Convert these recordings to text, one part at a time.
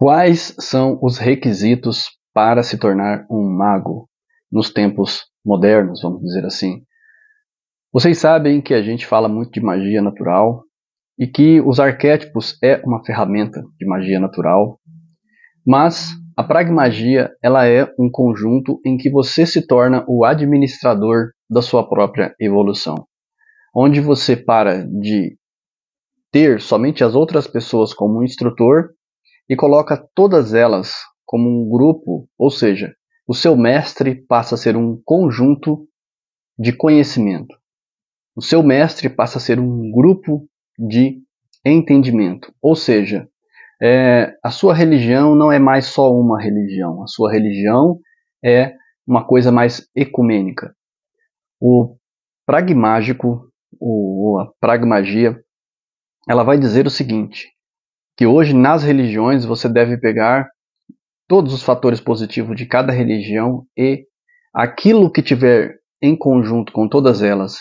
Quais são os requisitos para se tornar um mago nos tempos modernos, vamos dizer assim? Vocês sabem que a gente fala muito de magia natural e que os arquétipos é uma ferramenta de magia natural, mas a pragmagia ela é um conjunto em que você se torna o administrador da sua própria evolução, onde você para de ter somente as outras pessoas como instrutor e coloca todas elas como um grupo, ou seja, o seu mestre passa a ser um conjunto de conhecimento. O seu mestre passa a ser um grupo de entendimento, ou seja, é, a sua religião não é mais só uma religião, a sua religião é uma coisa mais ecumênica. O pragmágico, o, a pragmagia, ela vai dizer o seguinte: que hoje nas religiões você deve pegar todos os fatores positivos de cada religião e aquilo que tiver em conjunto com todas elas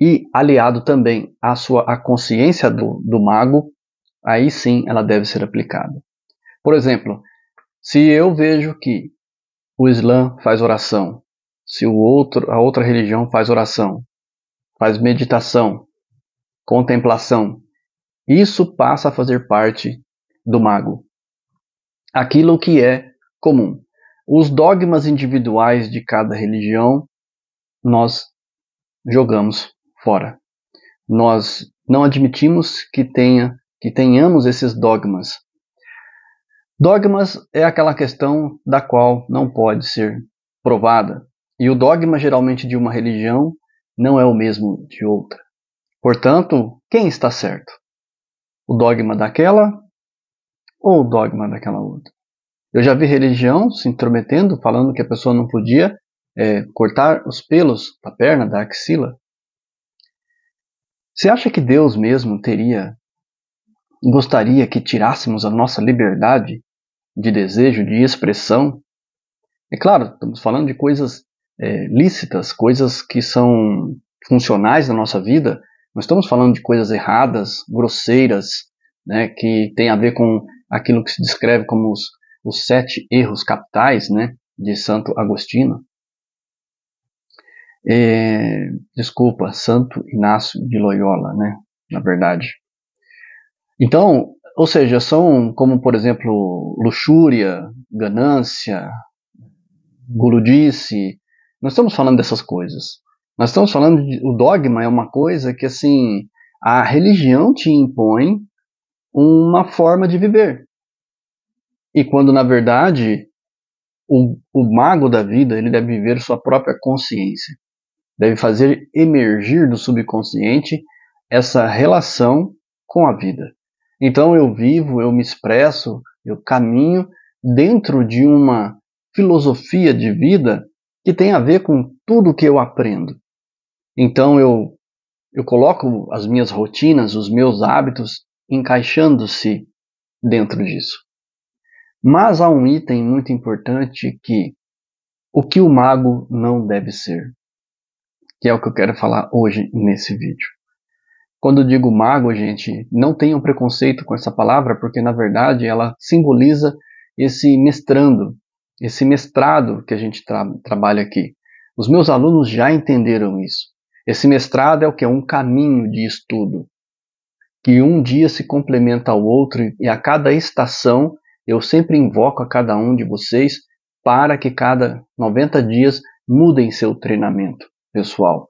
e aliado também à sua à consciência do, do mago, aí sim ela deve ser aplicada. Por exemplo, se eu vejo que o Islã faz oração, se o outro, a outra religião faz oração, faz meditação, contemplação, isso passa a fazer parte do mago. Aquilo que é comum. Os dogmas individuais de cada religião nós jogamos fora. Nós não admitimos que tenha que tenhamos esses dogmas. Dogmas é aquela questão da qual não pode ser provada. E o dogma geralmente de uma religião não é o mesmo de outra. Portanto, quem está certo? o dogma daquela ou o dogma daquela outra. Eu já vi religião se intrometendo, falando que a pessoa não podia é, cortar os pelos da perna, da axila. Você acha que Deus mesmo teria, gostaria que tirássemos a nossa liberdade de desejo, de expressão? É claro, estamos falando de coisas é, lícitas, coisas que são funcionais na nossa vida, nós estamos falando de coisas erradas, grosseiras, né, que tem a ver com aquilo que se descreve como os, os sete erros capitais né, de Santo Agostinho. É, desculpa, Santo Inácio de Loyola, né, na verdade. Então, ou seja, são como, por exemplo, luxúria, ganância, guludice. Nós estamos falando dessas coisas. Nós estamos falando de, o dogma é uma coisa que assim a religião te impõe uma forma de viver. E quando na verdade o, o mago da vida ele deve viver sua própria consciência, deve fazer emergir do subconsciente essa relação com a vida. Então eu vivo, eu me expresso, eu caminho dentro de uma filosofia de vida que tem a ver com tudo que eu aprendo. Então eu, eu coloco as minhas rotinas, os meus hábitos encaixando-se dentro disso. Mas há um item muito importante que o que o mago não deve ser, que é o que eu quero falar hoje nesse vídeo. Quando eu digo mago, gente, não tenham preconceito com essa palavra, porque na verdade ela simboliza esse mestrando, esse mestrado que a gente tra trabalha aqui. Os meus alunos já entenderam isso. Esse mestrado é o que? É um caminho de estudo, que um dia se complementa ao outro e a cada estação eu sempre invoco a cada um de vocês para que cada 90 dias mudem seu treinamento pessoal.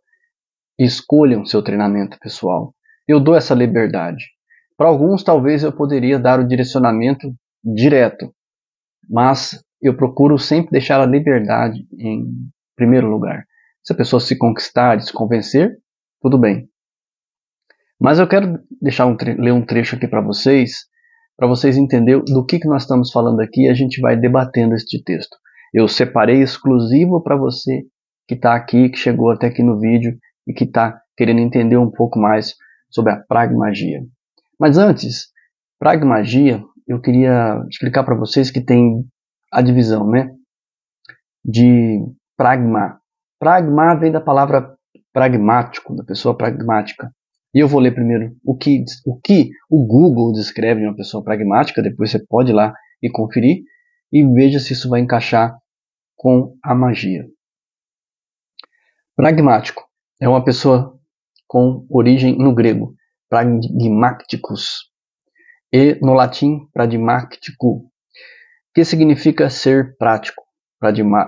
Escolham seu treinamento pessoal. Eu dou essa liberdade. Para alguns, talvez eu poderia dar o direcionamento direto, mas eu procuro sempre deixar a liberdade em primeiro lugar. Se a pessoa se conquistar se convencer, tudo bem. Mas eu quero deixar um ler um trecho aqui para vocês, para vocês entenderem do que, que nós estamos falando aqui a gente vai debatendo este texto. Eu separei exclusivo para você que está aqui, que chegou até aqui no vídeo e que está querendo entender um pouco mais sobre a pragmagia. Mas antes, pragmagia, eu queria explicar para vocês que tem a divisão, né? De pragma Pragma vem da palavra pragmático, da pessoa pragmática. E eu vou ler primeiro o que o, que o Google descreve de uma pessoa pragmática, depois você pode ir lá e conferir e veja se isso vai encaixar com a magia. Pragmático é uma pessoa com origem no grego, pragmáticos, e no latim pragmático, que significa ser prático.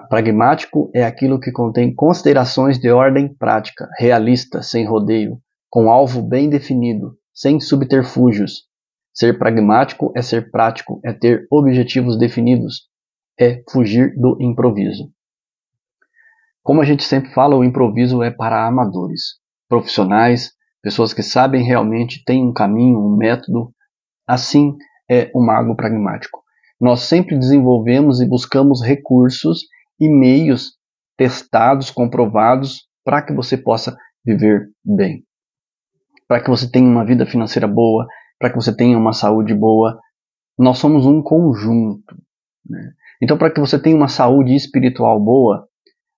Pragmático é aquilo que contém considerações de ordem prática, realista, sem rodeio, com alvo bem definido, sem subterfúgios. Ser pragmático é ser prático, é ter objetivos definidos, é fugir do improviso. Como a gente sempre fala, o improviso é para amadores, profissionais, pessoas que sabem realmente, têm um caminho, um método. Assim é o mago pragmático. Nós sempre desenvolvemos e buscamos recursos e meios testados, comprovados, para que você possa viver bem. Para que você tenha uma vida financeira boa, para que você tenha uma saúde boa. Nós somos um conjunto. Né? Então, para que você tenha uma saúde espiritual boa,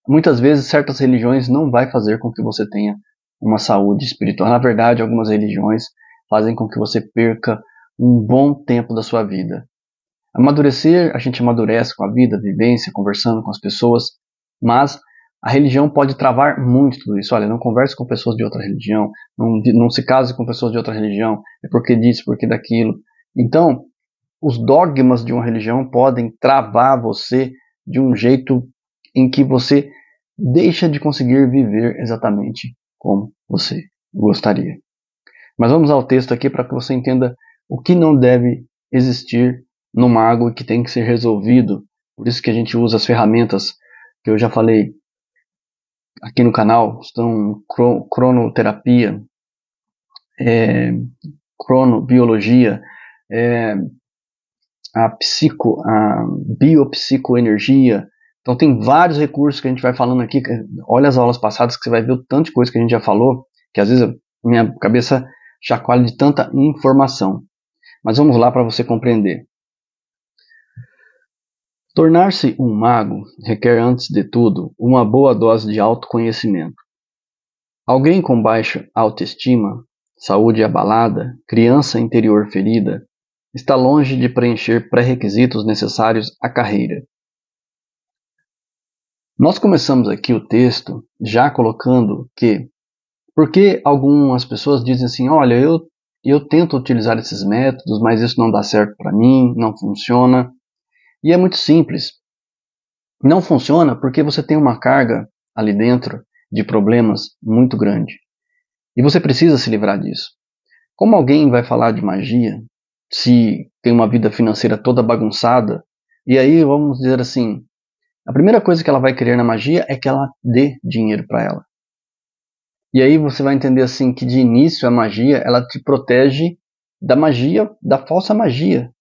muitas vezes certas religiões não vai fazer com que você tenha uma saúde espiritual. Na verdade, algumas religiões fazem com que você perca um bom tempo da sua vida. Amadurecer, a gente amadurece com a vida, a vivência, conversando com as pessoas, mas a religião pode travar muito tudo isso. Olha, não converse com pessoas de outra religião, não, não se case com pessoas de outra religião, é porque disso, porque daquilo. Então, os dogmas de uma religião podem travar você de um jeito em que você deixa de conseguir viver exatamente como você gostaria. Mas vamos ao texto aqui para que você entenda o que não deve existir no mago e que tem que ser resolvido. Por isso que a gente usa as ferramentas que eu já falei aqui no canal, estão cronoterapia, é, cronobiologia, é, a psico, a biopsicoenergia. Então tem vários recursos que a gente vai falando aqui. Olha as aulas passadas que você vai ver o tanto de coisa que a gente já falou, que às vezes minha cabeça chacoalha de tanta informação. Mas vamos lá para você compreender. Tornar-se um mago requer, antes de tudo, uma boa dose de autoconhecimento. Alguém com baixa autoestima, saúde abalada, criança interior ferida, está longe de preencher pré-requisitos necessários à carreira. Nós começamos aqui o texto já colocando que, porque algumas pessoas dizem assim, olha, eu, eu tento utilizar esses métodos, mas isso não dá certo para mim, não funciona. E é muito simples. Não funciona porque você tem uma carga ali dentro de problemas muito grande. E você precisa se livrar disso. Como alguém vai falar de magia, se tem uma vida financeira toda bagunçada, e aí vamos dizer assim, a primeira coisa que ela vai querer na magia é que ela dê dinheiro para ela. E aí você vai entender assim que de início a magia ela te protege da magia, da falsa magia,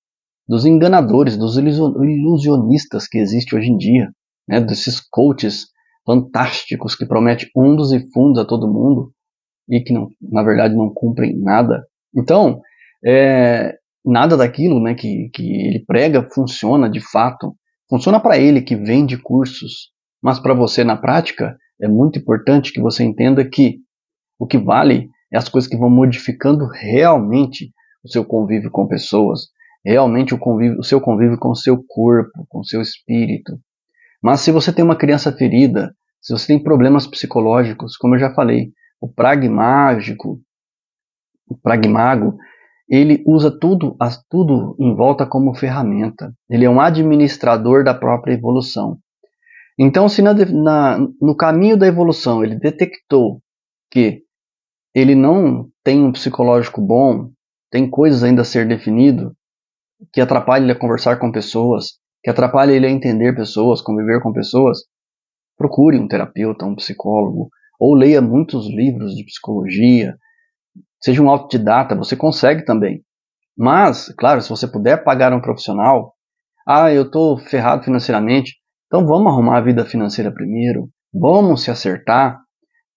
dos enganadores, dos ilusionistas que existe hoje em dia, né, desses coaches fantásticos que prometem fundos e fundos a todo mundo e que não, na verdade não cumprem nada. Então, é, nada daquilo né, que, que ele prega funciona de fato. Funciona para ele que vende cursos, mas para você na prática é muito importante que você entenda que o que vale é as coisas que vão modificando realmente o seu convívio com pessoas, realmente o, convívio, o seu convívio com o seu corpo, com o seu espírito. Mas se você tem uma criança ferida, se você tem problemas psicológicos, como eu já falei, o pragmágico, o pragmago, ele usa tudo, tudo em volta como ferramenta. Ele é um administrador da própria evolução. Então, se na, na, no caminho da evolução ele detectou que ele não tem um psicológico bom, tem coisas ainda a ser definido, que atrapalha ele a conversar com pessoas, que atrapalha ele a entender pessoas, conviver com pessoas, procure um terapeuta, um psicólogo, ou leia muitos livros de psicologia, seja um autodidata, você consegue também. Mas, claro, se você puder pagar um profissional, ah, eu estou ferrado financeiramente, então vamos arrumar a vida financeira primeiro, vamos se acertar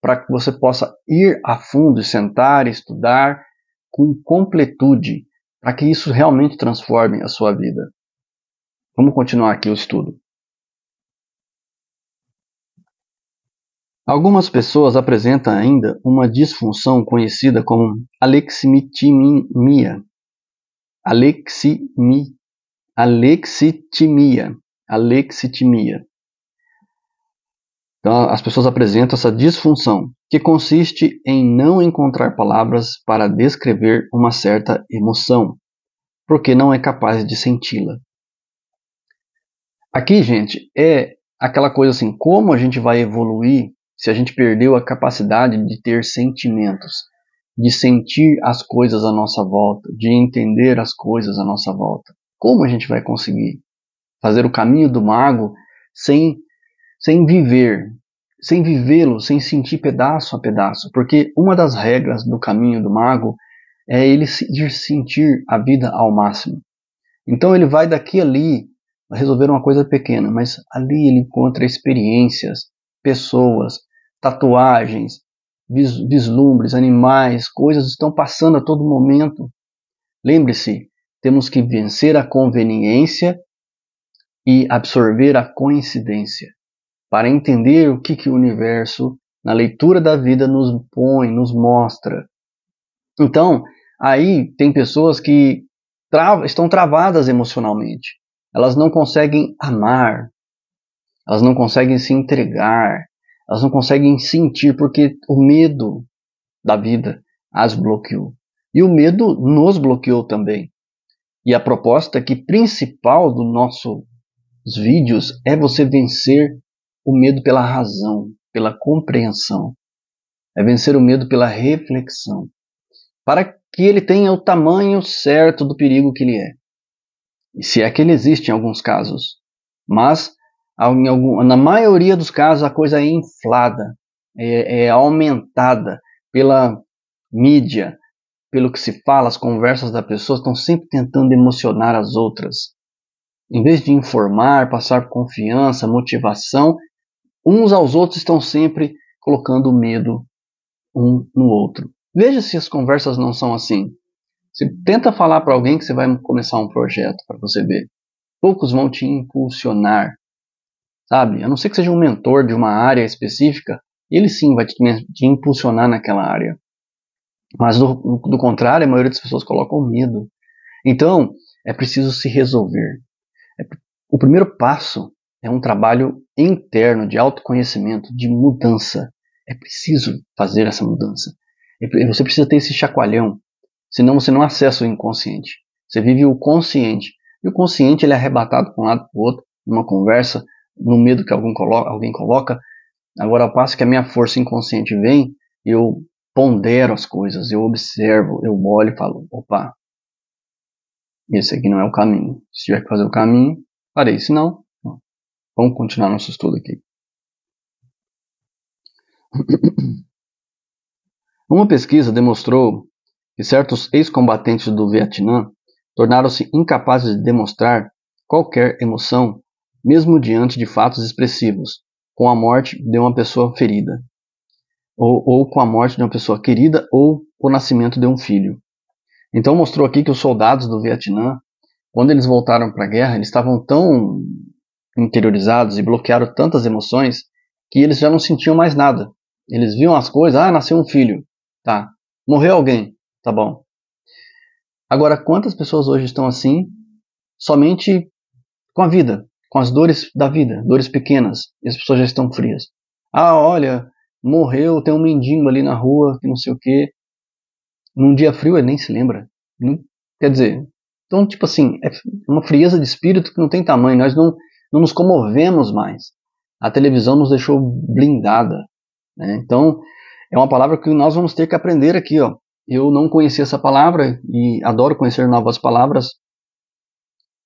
para que você possa ir a fundo, sentar, estudar com completude, para que isso realmente transforme a sua vida. Vamos continuar aqui o estudo. Algumas pessoas apresentam ainda uma disfunção conhecida como alexitimia. Aleximi, Alexitimia. Alexitimia. Então, as pessoas apresentam essa disfunção, que consiste em não encontrar palavras para descrever uma certa emoção, porque não é capaz de senti-la. Aqui, gente, é aquela coisa assim: como a gente vai evoluir se a gente perdeu a capacidade de ter sentimentos, de sentir as coisas à nossa volta, de entender as coisas à nossa volta? Como a gente vai conseguir fazer o caminho do mago sem, sem viver, sem vivê-lo, sem sentir pedaço a pedaço? Porque uma das regras do caminho do mago é ele sentir a vida ao máximo. Então ele vai daqui ali resolver uma coisa pequena, mas ali ele encontra experiências, pessoas, tatuagens, vislumbres, animais, coisas estão passando a todo momento. Lembre-se, temos que vencer a conveniência e absorver a coincidência para entender o que, que o universo, na leitura da vida, nos põe, nos mostra. Então, aí tem pessoas que tra estão travadas emocionalmente. Elas não conseguem amar, elas não conseguem se entregar, elas não conseguem sentir porque o medo da vida as bloqueou. E o medo nos bloqueou também. E a proposta que principal dos nossos vídeos é você vencer o medo pela razão, pela compreensão. É vencer o medo pela reflexão. Para que ele tenha o tamanho certo do perigo que ele é. E se é que ele existe em alguns casos. Mas Algum, na maioria dos casos, a coisa é inflada, é, é aumentada pela mídia, pelo que se fala, as conversas das pessoas estão sempre tentando emocionar as outras. Em vez de informar, passar confiança, motivação, uns aos outros estão sempre colocando medo um no outro. Veja se as conversas não são assim. Você tenta falar para alguém que você vai começar um projeto para você ver. Poucos vão te impulsionar, sabe? A não ser que seja um mentor de uma área específica, ele sim vai te, impulsionar naquela área. Mas do, do contrário, a maioria das pessoas colocam medo. Então, é preciso se resolver. É, o primeiro passo é um trabalho interno de autoconhecimento, de mudança. É preciso fazer essa mudança. Você precisa ter esse chacoalhão, senão você não acessa o inconsciente. Você vive o consciente. E o consciente ele é arrebatado para um lado para o outro, numa conversa, no medo que alguém coloca, alguém coloca. Agora, ao passo que a minha força inconsciente vem, eu pondero as coisas, eu observo, eu olho e falo: opa, esse aqui não é o caminho. Se tiver que fazer o caminho, farei. Se não, vamos continuar nosso estudo aqui. Uma pesquisa demonstrou que certos ex-combatentes do Vietnã tornaram-se incapazes de demonstrar qualquer emoção mesmo diante de fatos expressivos, com a morte de uma pessoa ferida, ou, ou com a morte de uma pessoa querida, ou o nascimento de um filho. Então mostrou aqui que os soldados do Vietnã, quando eles voltaram para a guerra, eles estavam tão interiorizados e bloquearam tantas emoções que eles já não sentiam mais nada. Eles viam as coisas, ah, nasceu um filho, tá. Morreu alguém, tá bom. Agora, quantas pessoas hoje estão assim, somente com a vida, com as dores da vida, dores pequenas, e as pessoas já estão frias. Ah, olha, morreu, tem um mendigo ali na rua, que não sei o quê. Num dia frio ele nem se lembra. Quer dizer, então, tipo assim, é uma frieza de espírito que não tem tamanho. Nós não, não nos comovemos mais. A televisão nos deixou blindada. Né? Então, é uma palavra que nós vamos ter que aprender aqui. Ó. Eu não conhecia essa palavra e adoro conhecer novas palavras.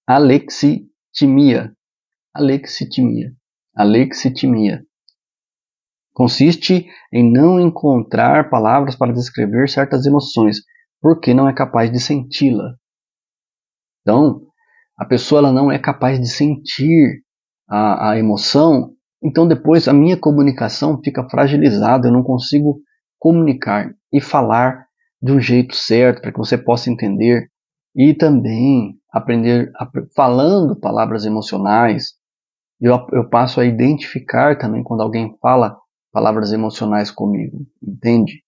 Alexitimia. Alexitimia. Alexitimia. Consiste em não encontrar palavras para descrever certas emoções, porque não é capaz de senti-la. Então, a pessoa ela não é capaz de sentir a, a emoção, então depois a minha comunicação fica fragilizada, eu não consigo comunicar e falar de um jeito certo para que você possa entender e também aprender falando palavras emocionais, eu, eu passo a identificar também quando alguém fala palavras emocionais comigo, entende?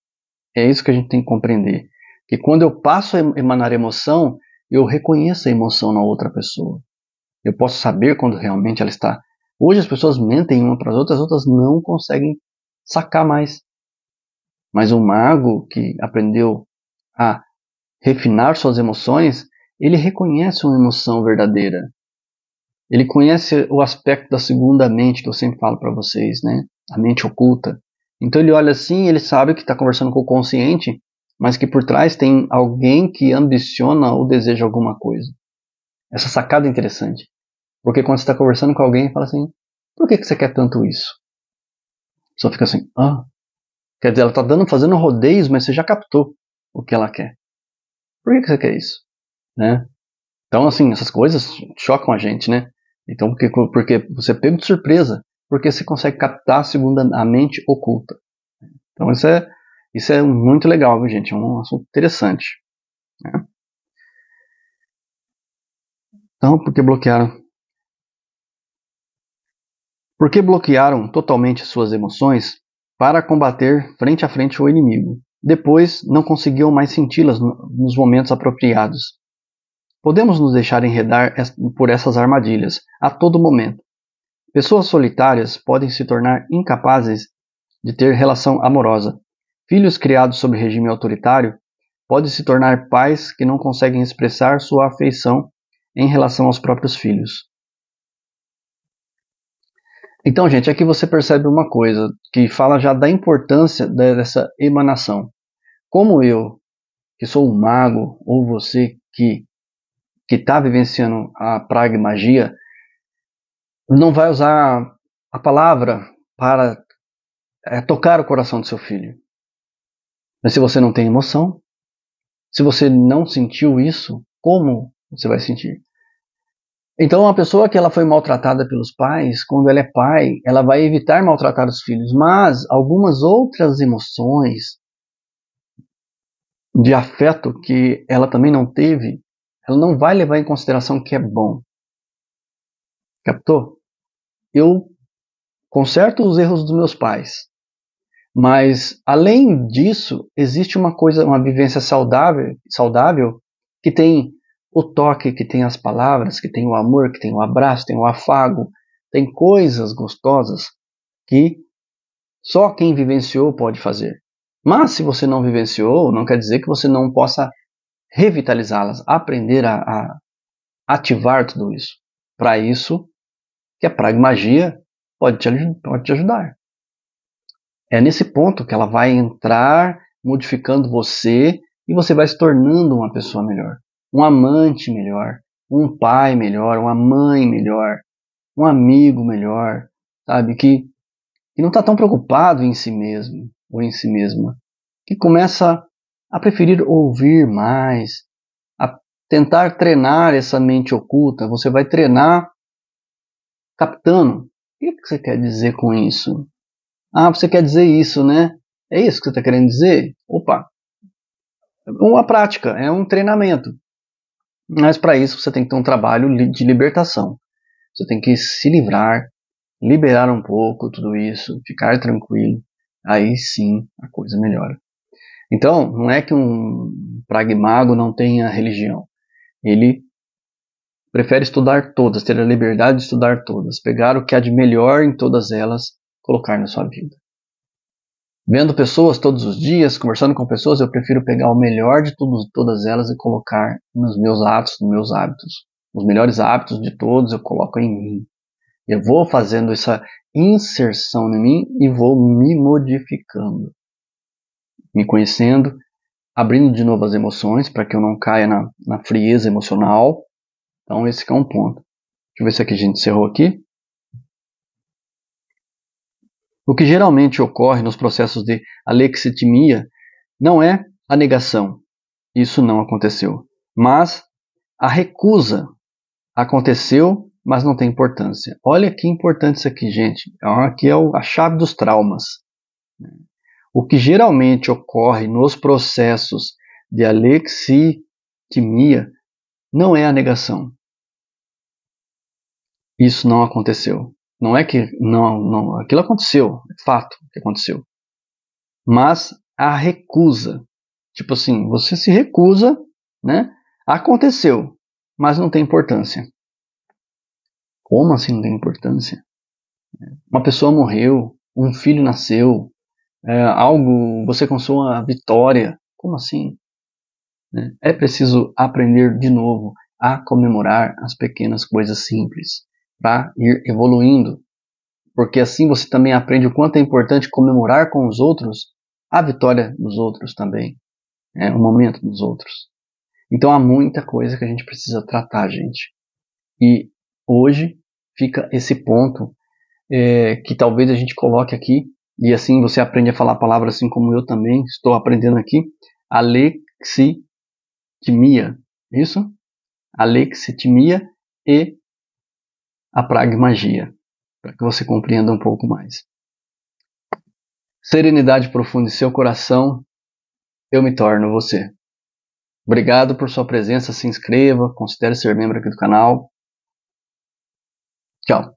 É isso que a gente tem que compreender. Que quando eu passo a emanar emoção, eu reconheço a emoção na outra pessoa. Eu posso saber quando realmente ela está. Hoje as pessoas mentem uma para as outras, as outras não conseguem sacar mais. Mas um mago que aprendeu a refinar suas emoções, ele reconhece uma emoção verdadeira. Ele conhece o aspecto da segunda mente que eu sempre falo para vocês, né? A mente oculta. Então ele olha assim, ele sabe que está conversando com o consciente, mas que por trás tem alguém que ambiciona ou deseja alguma coisa. Essa sacada é interessante. Porque quando você está conversando com alguém, fala assim: por que, que você quer tanto isso? Só fica assim: ah. Quer dizer, ela está dando, fazendo rodeios, mas você já captou o que ela quer. Por que, que você quer isso? Né? Então, assim, essas coisas chocam a gente, né? Então, porque, porque você pega de surpresa, porque você consegue captar a segunda a mente oculta. Então, isso é, isso é muito legal, viu, gente? É um assunto interessante. Né? Então, por que bloquearam por que bloquearam totalmente suas emoções para combater frente a frente o inimigo. Depois não conseguiam mais senti-las nos momentos apropriados. Podemos nos deixar enredar por essas armadilhas a todo momento. Pessoas solitárias podem se tornar incapazes de ter relação amorosa. Filhos criados sob regime autoritário podem se tornar pais que não conseguem expressar sua afeição em relação aos próprios filhos. Então, gente, aqui você percebe uma coisa que fala já da importância dessa emanação. Como eu, que sou um mago, ou você que que está vivenciando a praga e magia, não vai usar a palavra para é, tocar o coração do seu filho. Mas se você não tem emoção, se você não sentiu isso, como você vai sentir? Então, uma pessoa que ela foi maltratada pelos pais, quando ela é pai, ela vai evitar maltratar os filhos, mas algumas outras emoções de afeto que ela também não teve, ela não vai levar em consideração que é bom. Captou? Eu conserto os erros dos meus pais, mas além disso, existe uma coisa, uma vivência saudável, saudável que tem o toque que tem as palavras, que tem o amor, que tem o abraço, tem o afago, tem coisas gostosas que só quem vivenciou pode fazer. Mas se você não vivenciou, não quer dizer que você não possa revitalizá-las, aprender a, a, ativar tudo isso. Para isso, que a pragmagia pode te, pode te ajudar. É nesse ponto que ela vai entrar modificando você e você vai se tornando uma pessoa melhor um amante melhor, um pai melhor, uma mãe melhor, um amigo melhor, sabe? Que, que não está tão preocupado em si mesmo ou em si mesma, que começa a preferir ouvir mais, a tentar treinar essa mente oculta. Você vai treinar captando. O que você quer dizer com isso? Ah, você quer dizer isso, né? É isso que você está querendo dizer? Opa! Uma prática, é um treinamento. Mas para isso você tem que ter um trabalho de libertação. Você tem que se livrar, liberar um pouco tudo isso, ficar tranquilo. Aí sim a coisa melhora. Então, não é que um pragmago não tenha religião. Ele prefere estudar todas, ter a liberdade de estudar todas, pegar o que há de melhor em todas elas, colocar na sua vida. Vendo pessoas todos os dias, conversando com pessoas, eu prefiro pegar o melhor de tudo, todas elas e colocar nos meus atos, nos meus hábitos. Os melhores hábitos de todos eu coloco em mim. Eu vou fazendo essa inserção em mim e vou me modificando. Me conhecendo, abrindo de novo as emoções para que eu não caia na, na frieza emocional. Então esse é um ponto. Deixa eu ver se aqui a gente encerrou aqui. O que geralmente ocorre nos processos de alexitimia não é a negação, isso não aconteceu, mas a recusa aconteceu, mas não tem importância. Olha que importante isso aqui, gente. Aqui é a chave dos traumas. O que geralmente ocorre nos processos de alexitimia não é a negação. Isso não aconteceu. Não é que não, não, aquilo aconteceu, é fato que aconteceu. Mas a recusa, tipo assim, você se recusa, né? Aconteceu, mas não tem importância. Como assim não tem importância? Uma pessoa morreu, um filho nasceu, é, algo, você conseguiu uma vitória. Como assim? É preciso aprender de novo a comemorar as pequenas coisas simples para ir evoluindo. Porque assim você também aprende o quanto é importante comemorar com os outros a vitória dos outros também, é, o momento dos outros. Então há muita coisa que a gente precisa tratar, gente. E hoje fica esse ponto é, que talvez a gente coloque aqui, e assim você aprende a falar a palavra assim como eu também estou aprendendo aqui, alexitimia, isso? Alexitimia e a pragmagia, para que você compreenda um pouco mais. Serenidade profunda em seu coração, eu me torno você. Obrigado por sua presença, se inscreva, considere ser membro aqui do canal. Tchau.